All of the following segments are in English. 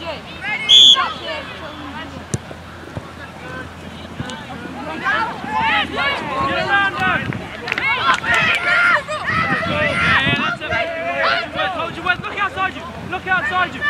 Hold you wait, look outside you.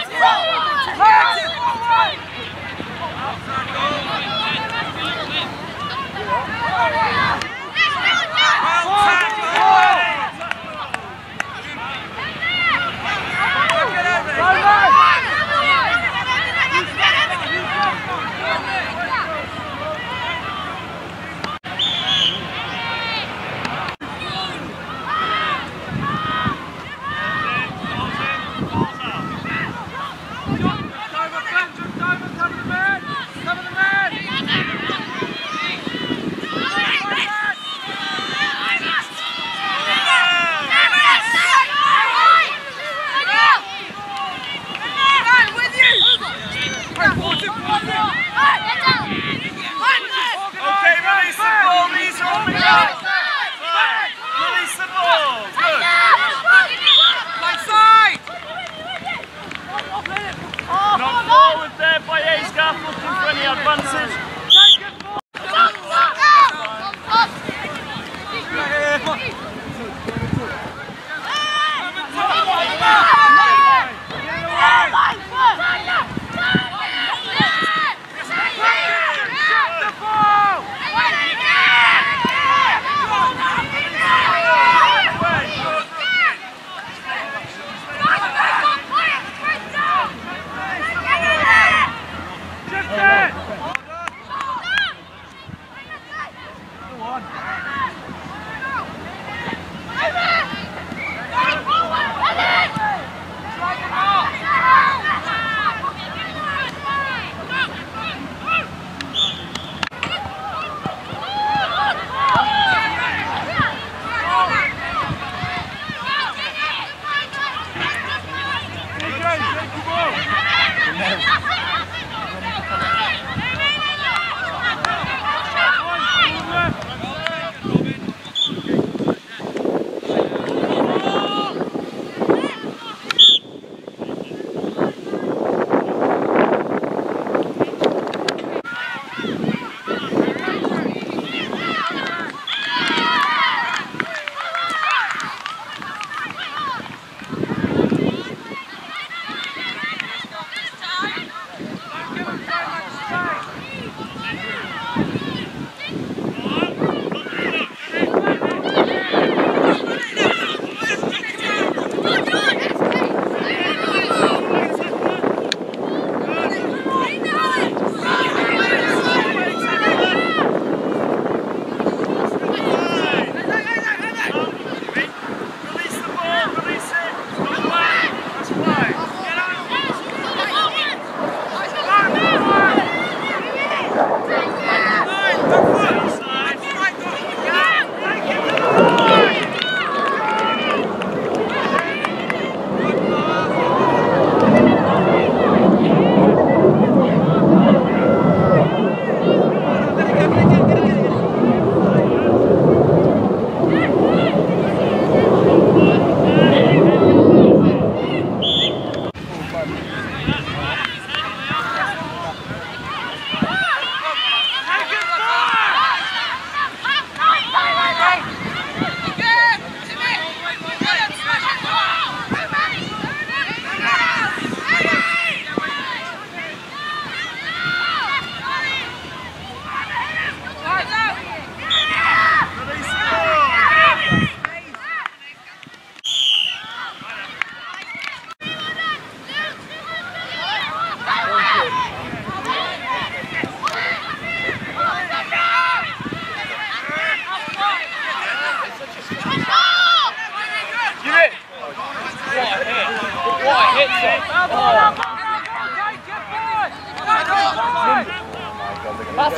That's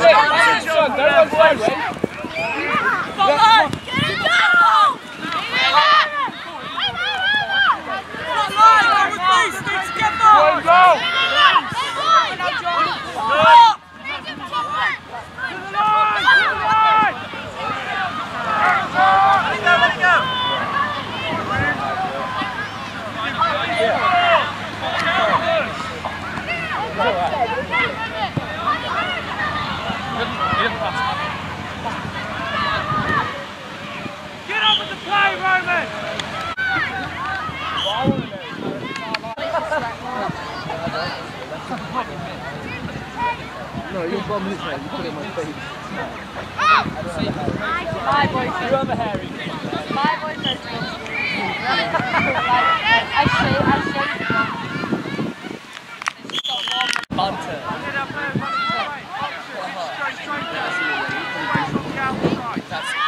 it, that's go! You're bombing mate. You put it in my face. My boyfriend. You have a hairy. My boyfriend. I say, I say. Bunter. Get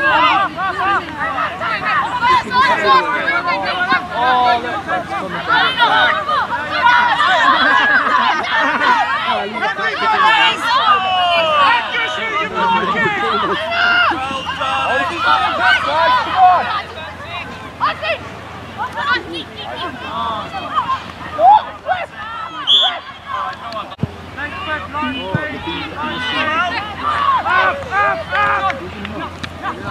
Oh,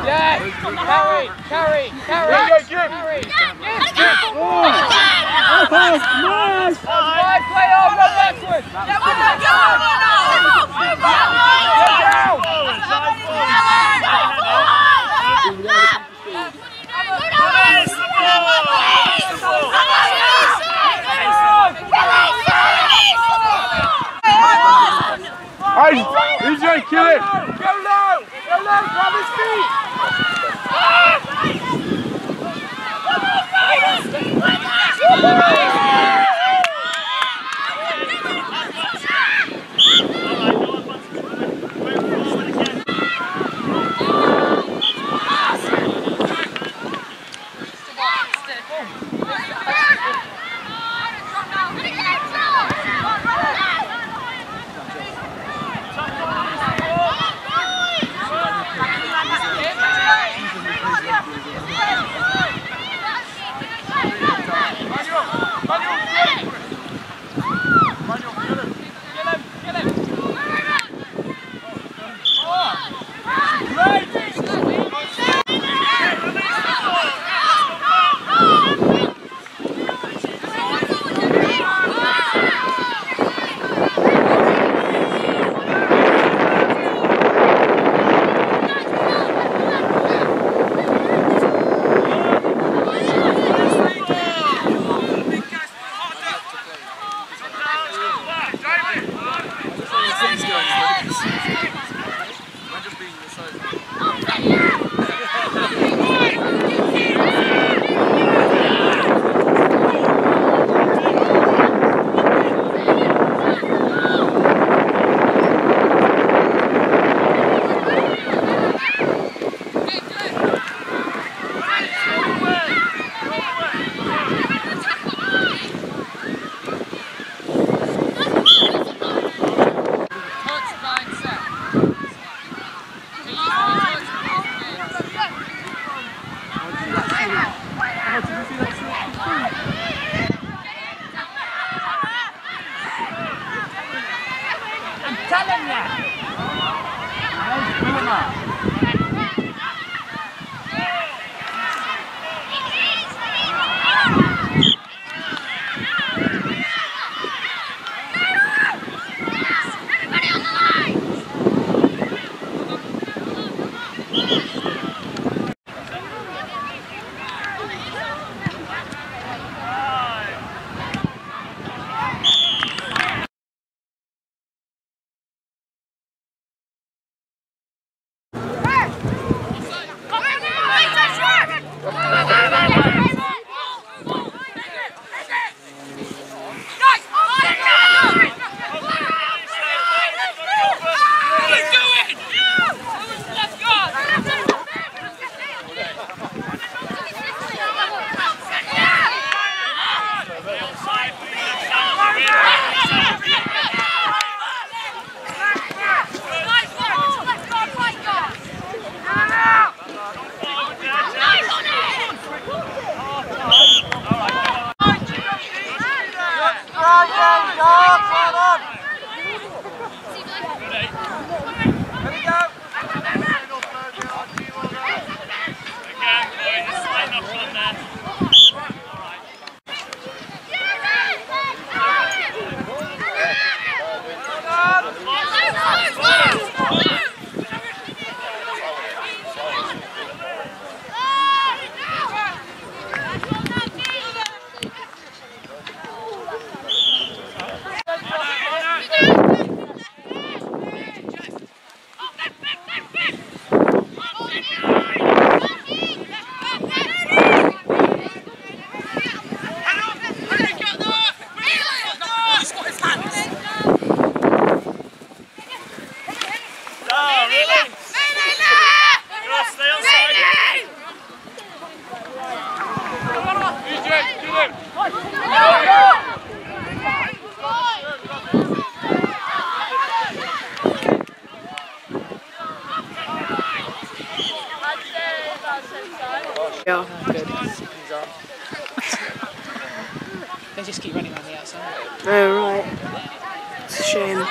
Yes! Carry, carry, carry, Yeah, yeah, carry. Nice. Challenge! Yeah. Good. He's on. they just keep running on the outside. Oh, right. It's a shame.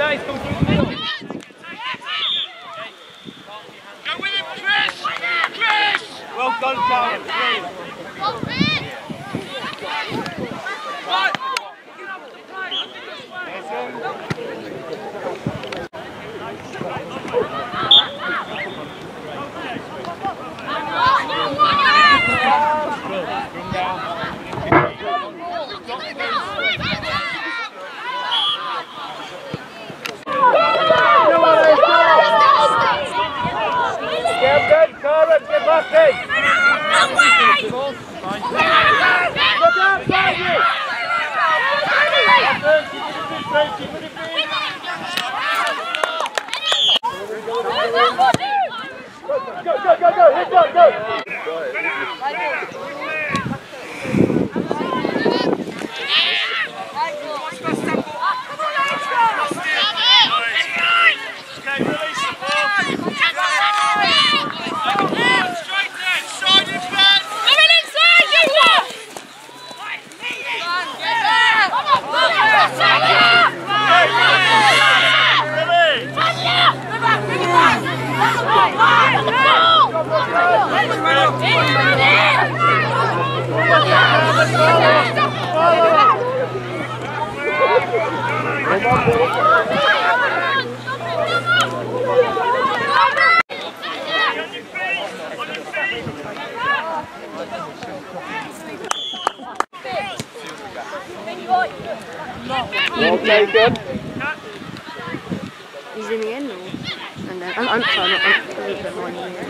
No problem, nice. Come through the middle. Go with him, Chris! Chris! Well done, Charlie. Okay, release Well taken. He's in the end now. And then, I'm, I'm sorry, I'm, I'm more in the end.